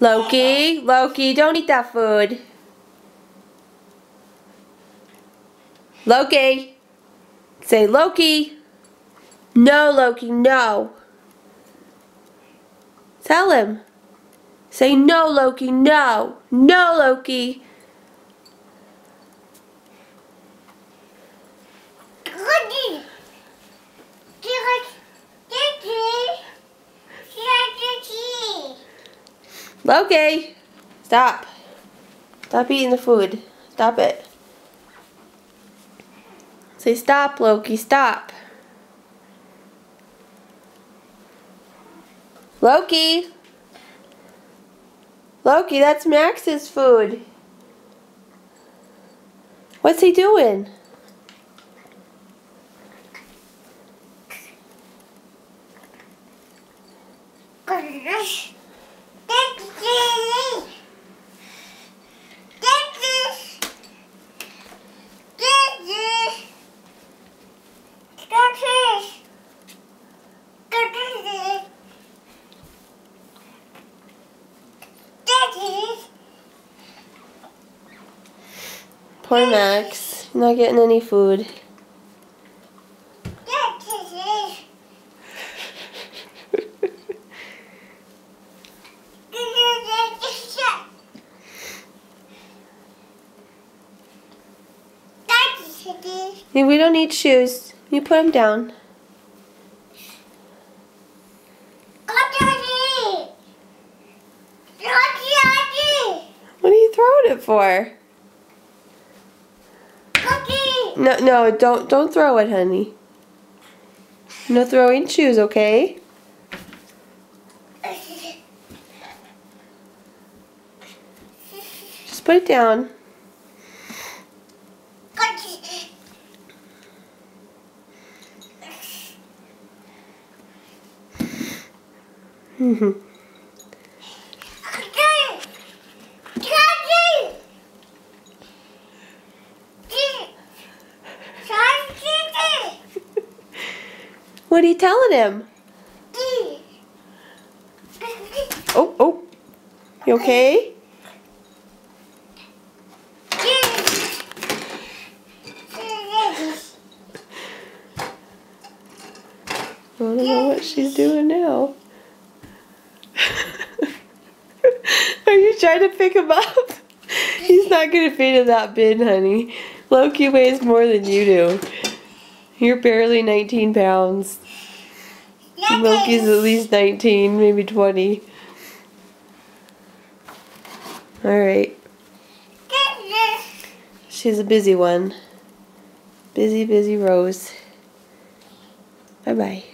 Loki, Loki, don't eat that food. Loki. Say Loki. No, Loki, no. Tell him. Say no, Loki, no. No, Loki. Loki, stop. Stop eating the food. Stop it. Say stop, Loki, stop. Loki. Loki, that's Max's food. What's he doing? Poor Max. Not getting any food. We don't need shoes. You put them down. What are you throwing it for? No, no, don't don't throw it, honey. No throwing shoes, okay? Just put it down. What are you telling him? Oh, oh. You okay? I don't know what she's doing now. Are you trying to pick him up? He's not going to fit in that bin, honey. Loki weighs more than you do. You're barely 19 pounds. Loki's at least 19, maybe 20. Alright. She's a busy one. Busy, busy Rose. Bye-bye.